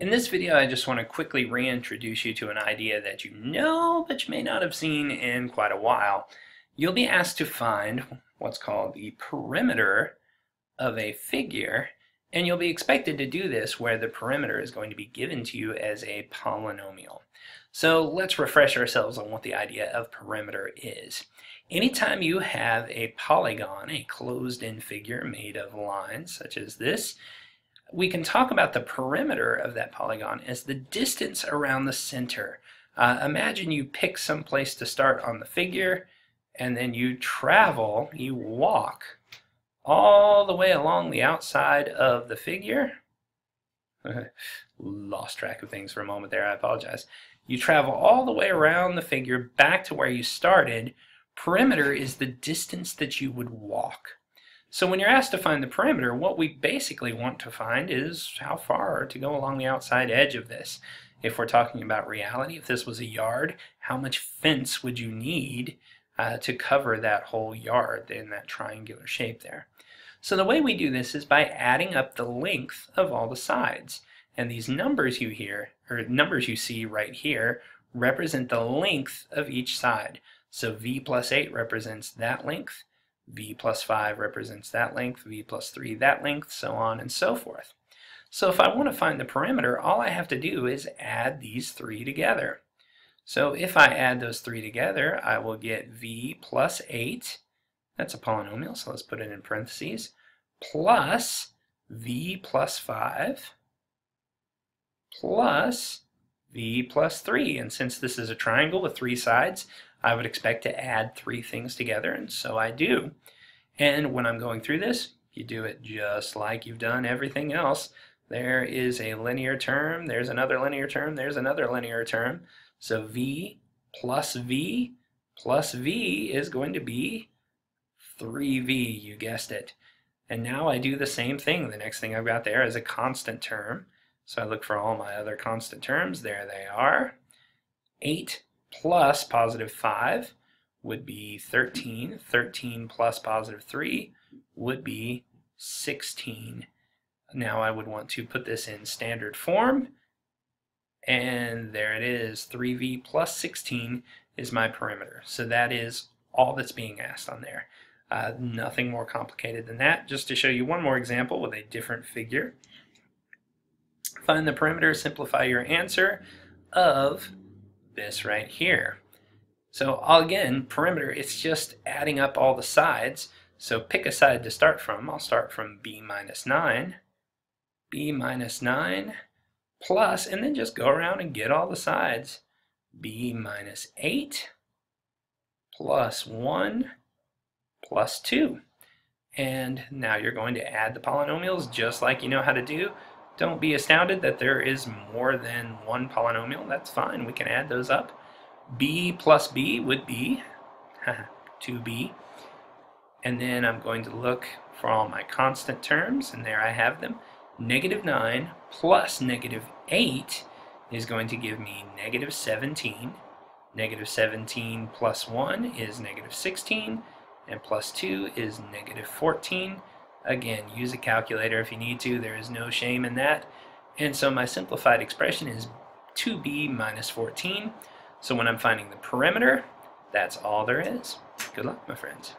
In this video, I just want to quickly reintroduce you to an idea that you know, but you may not have seen in quite a while. You'll be asked to find what's called the perimeter of a figure, and you'll be expected to do this where the perimeter is going to be given to you as a polynomial. So let's refresh ourselves on what the idea of perimeter is. Anytime you have a polygon, a closed-in figure made of lines such as this, we can talk about the perimeter of that polygon as the distance around the center. Uh, imagine you pick some place to start on the figure and then you travel, you walk all the way along the outside of the figure. Lost track of things for a moment there, I apologize. You travel all the way around the figure back to where you started. Perimeter is the distance that you would walk. So when you're asked to find the perimeter, what we basically want to find is how far to go along the outside edge of this. If we're talking about reality, if this was a yard, how much fence would you need uh, to cover that whole yard in that triangular shape there? So the way we do this is by adding up the length of all the sides. And these numbers you hear, or numbers you see right here, represent the length of each side. So v plus 8 represents that length, v plus 5 represents that length, v plus 3 that length, so on and so forth. So if I want to find the perimeter, all I have to do is add these three together. So if I add those three together, I will get v plus 8, that's a polynomial, so let's put it in parentheses, plus v plus 5 plus v plus 3. And since this is a triangle with three sides, I would expect to add three things together, and so I do. And when I'm going through this, you do it just like you've done everything else. There is a linear term, there's another linear term, there's another linear term. So v plus v plus v is going to be 3v, you guessed it. And now I do the same thing. The next thing I've got there is a constant term. So I look for all my other constant terms. There they are. 8 plus positive 5 would be 13. 13 plus positive 3 would be 16. Now I would want to put this in standard form. And there it is. 3v plus 16 is my perimeter. So that is all that's being asked on there. Uh, nothing more complicated than that. Just to show you one more example with a different figure. Find the perimeter, simplify your answer of this right here. So again, perimeter, it's just adding up all the sides. So pick a side to start from. I'll start from b minus 9, b minus 9, plus, and then just go around and get all the sides. b minus 8, plus 1, plus 2. And now you're going to add the polynomials just like you know how to do. Don't be astounded that there is more than one polynomial. That's fine. We can add those up. b plus b would be 2b. And then I'm going to look for all my constant terms, and there I have them. Negative 9 plus negative 8 is going to give me negative 17. Negative 17 plus 1 is negative 16, and plus 2 is negative 14. Again, use a calculator if you need to. There is no shame in that. And so my simplified expression is 2b minus 14. So when I'm finding the perimeter, that's all there is. Good luck, my friends.